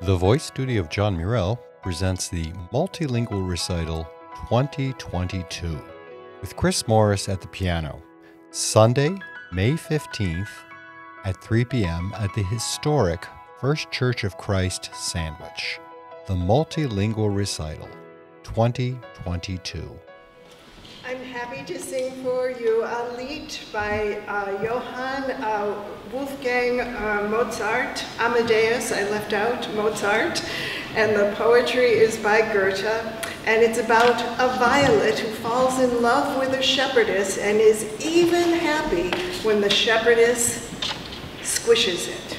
The Voice Studio of John Murelle presents the Multilingual Recital 2022 with Chris Morris at the piano, Sunday, May 15th at 3 p.m. at the historic First Church of Christ Sandwich. The Multilingual Recital 2022. Happy to sing for you a lied by uh, Johann uh, Wolfgang uh, Mozart, Amadeus, I left out Mozart, and the poetry is by Goethe, and it's about a violet who falls in love with a shepherdess and is even happy when the shepherdess squishes it.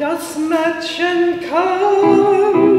das Mädchen kam